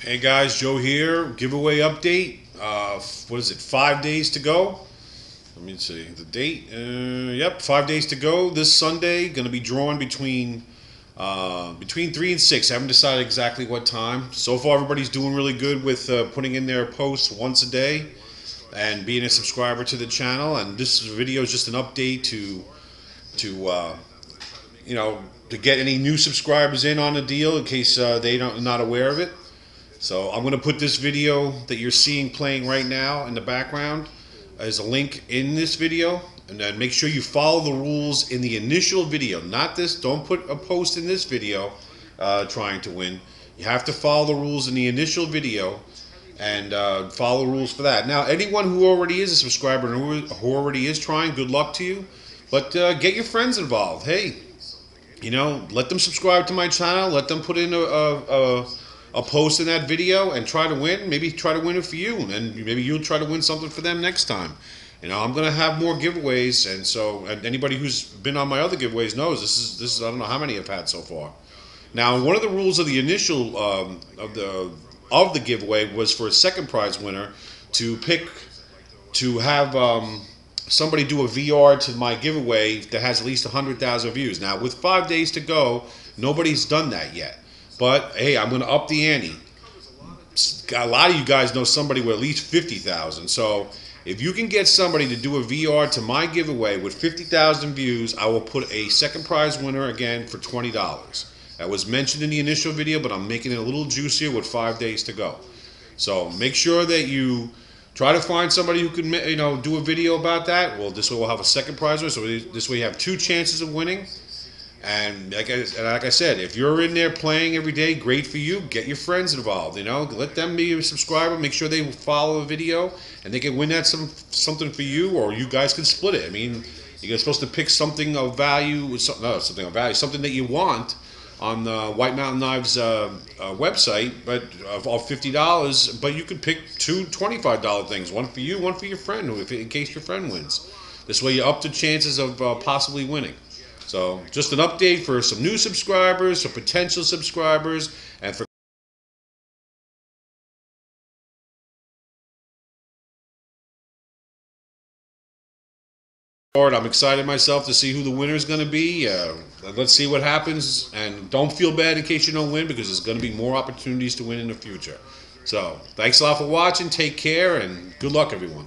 Hey guys, Joe here. Giveaway update. Uh, what is it? Five days to go. Let me see the date. Uh, yep, five days to go. This Sunday, going to be drawn between uh, between three and six. I haven't decided exactly what time. So far, everybody's doing really good with uh, putting in their posts once a day and being a subscriber to the channel. And this video is just an update to to uh, you know to get any new subscribers in on the deal in case uh, they don't not aware of it. So I'm going to put this video that you're seeing playing right now in the background as a link in this video. And then make sure you follow the rules in the initial video. Not this, don't put a post in this video uh, trying to win. You have to follow the rules in the initial video and uh, follow the rules for that. Now, anyone who already is a subscriber and who, who already is trying, good luck to you. But uh, get your friends involved. Hey, you know, let them subscribe to my channel. Let them put in a, a, a a post in that video and try to win. Maybe try to win it for you, and maybe you'll try to win something for them next time. You know, I'm gonna have more giveaways, and so and anybody who's been on my other giveaways knows this is this is I don't know how many I've had so far. Now, one of the rules of the initial um, of the of the giveaway was for a second prize winner to pick to have um, somebody do a VR to my giveaway that has at least 100,000 views. Now, with five days to go, nobody's done that yet. But hey, I'm going to up the ante. A lot of you guys know somebody with at least 50,000. So if you can get somebody to do a VR to my giveaway with 50,000 views, I will put a second prize winner again for $20. That was mentioned in the initial video, but I'm making it a little juicier with five days to go. So make sure that you try to find somebody who can, you know, do a video about that. Well, this way we'll have a second prize winner. So this way you have two chances of winning. And like I, and like I said, if you're in there playing every day, great for you. Get your friends involved. You know, let them be a subscriber. Make sure they follow a video, and they can win that some something for you, or you guys can split it. I mean, you're supposed to pick something of value, no, something of value, something that you want on the White Mountain Knives uh, uh, website, but of all fifty dollars. But you could pick two twenty-five dollar things, one for you, one for your friend, in case your friend wins. This way, you up the chances of uh, possibly winning. So just an update for some new subscribers, some potential subscribers, and for I'm excited myself to see who the winner is going to be. Uh, let's see what happens, and don't feel bad in case you don't win because there's going to be more opportunities to win in the future. So, thanks a lot for watching. Take care, and good luck, everyone.